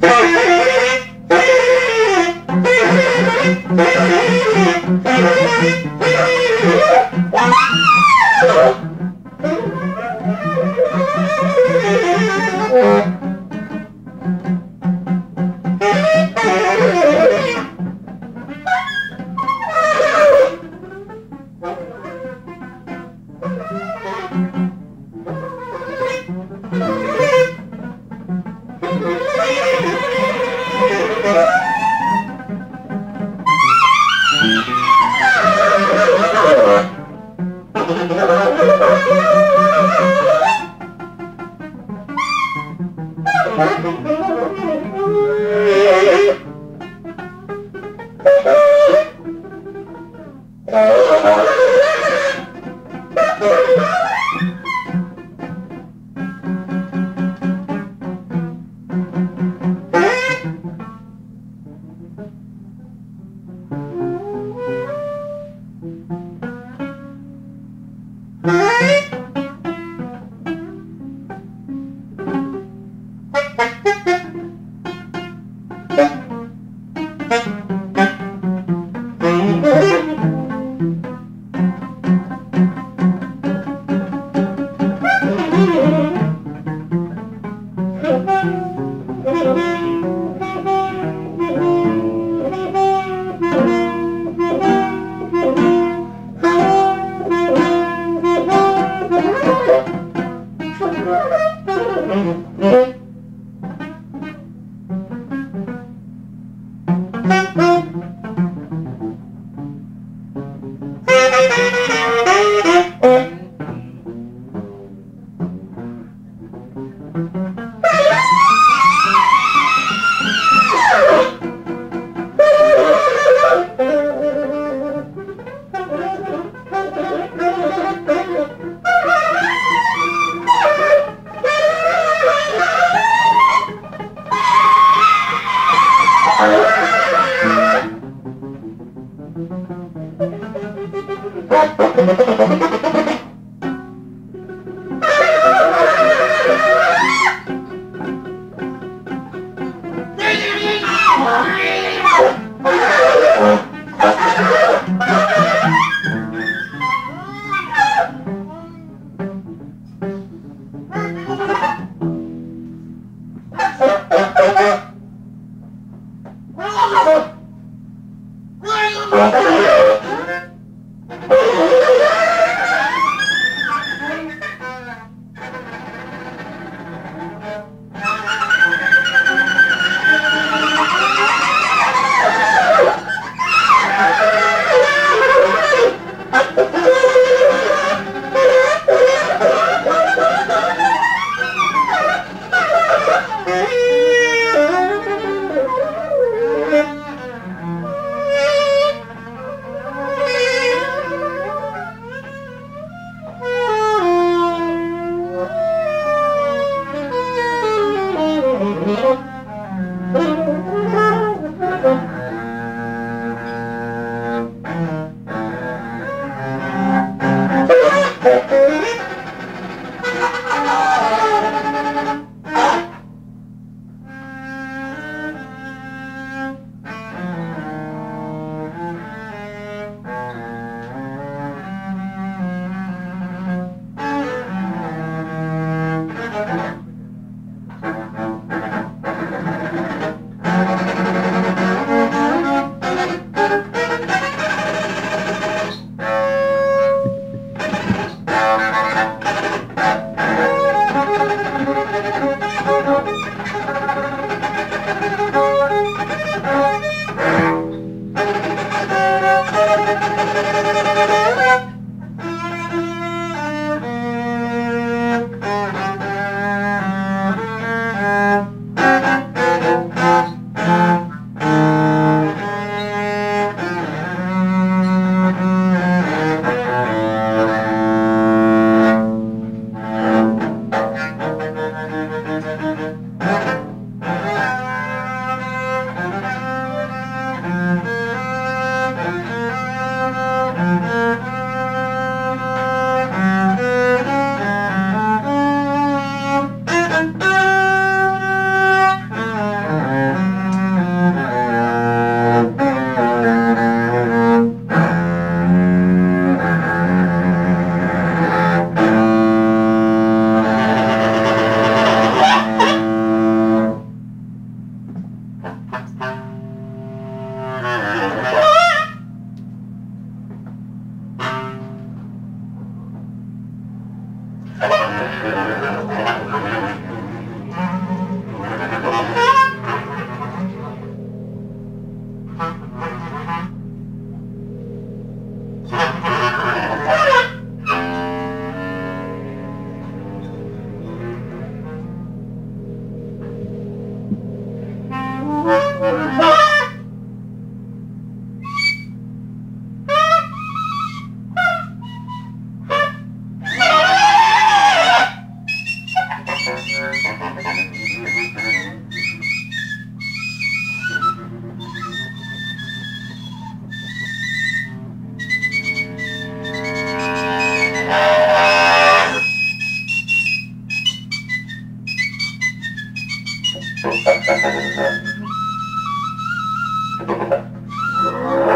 Hey! Thank. Thank you.